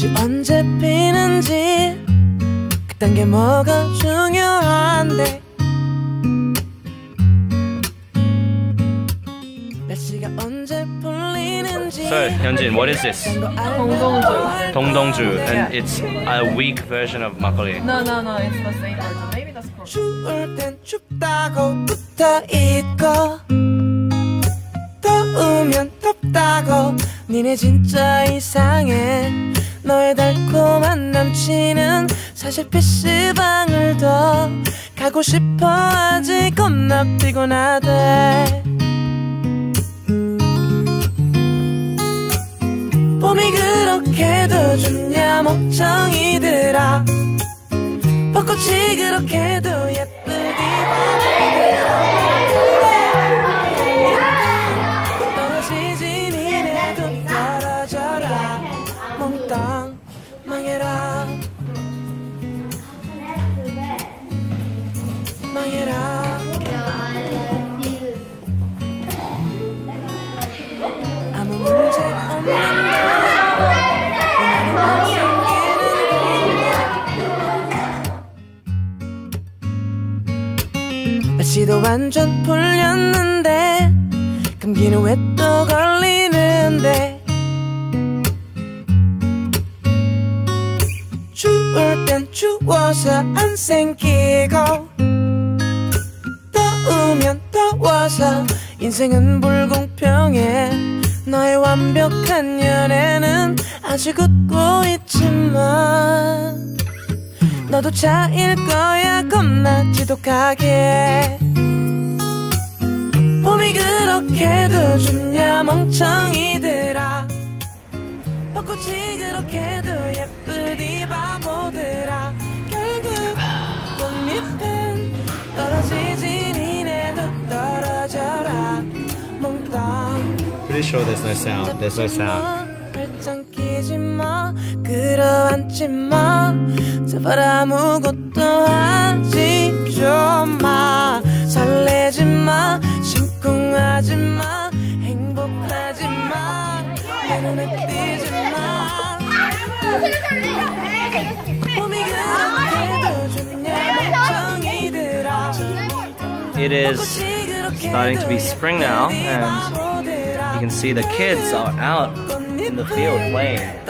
꽃이 언제 피는지 그딴 게 뭐가 중요한데 날씨가 언제 풀리는지 So, Hyunjin, what is this? 동동주. Dongdongju, and it's a weak version of makgeolli. No, no, no, it's the same version. Maybe that's correct. 추울 땐 춥다고 붙어 있고 더우면 덥다고 니네 진짜 이상해 너의 달콤한 남친은 사실 PC방을 더 가고 싶어. 하지 겁나 피곤하대. 봄이 그렇게도 좋냐 멍청이들아. 벚꽃이 그렇게도 예쁘 날씨도 완전 풀렸는데 감기는 왜 또 걸리는데? 추울 땐 추워서 안 생기고 더우면 더워서 인생은 불공평해. 너의 완벽한 연애는 아직 웃고 있지만 너도 차일 거야 겁나 지독하게 봄이 그렇게도 좋냐 멍청이들아 벚꽃이 그렇게도 예쁘디 바보들아 결국 꽃잎은 떨어지지 니네도 떨어져라 몽땅 Pretty sure there's no sound. There's no sound. 발짱 끼지 마 끌어안지 마 제발 아무것도 하지 좀마. 설레지 마 심쿵하지 마 행복하지 마내 눈에 띄지 마. 봄이 그렇게도 좋냐 멍청이들아. It is starting to be spring now, and you can see the kids are out in the field playing.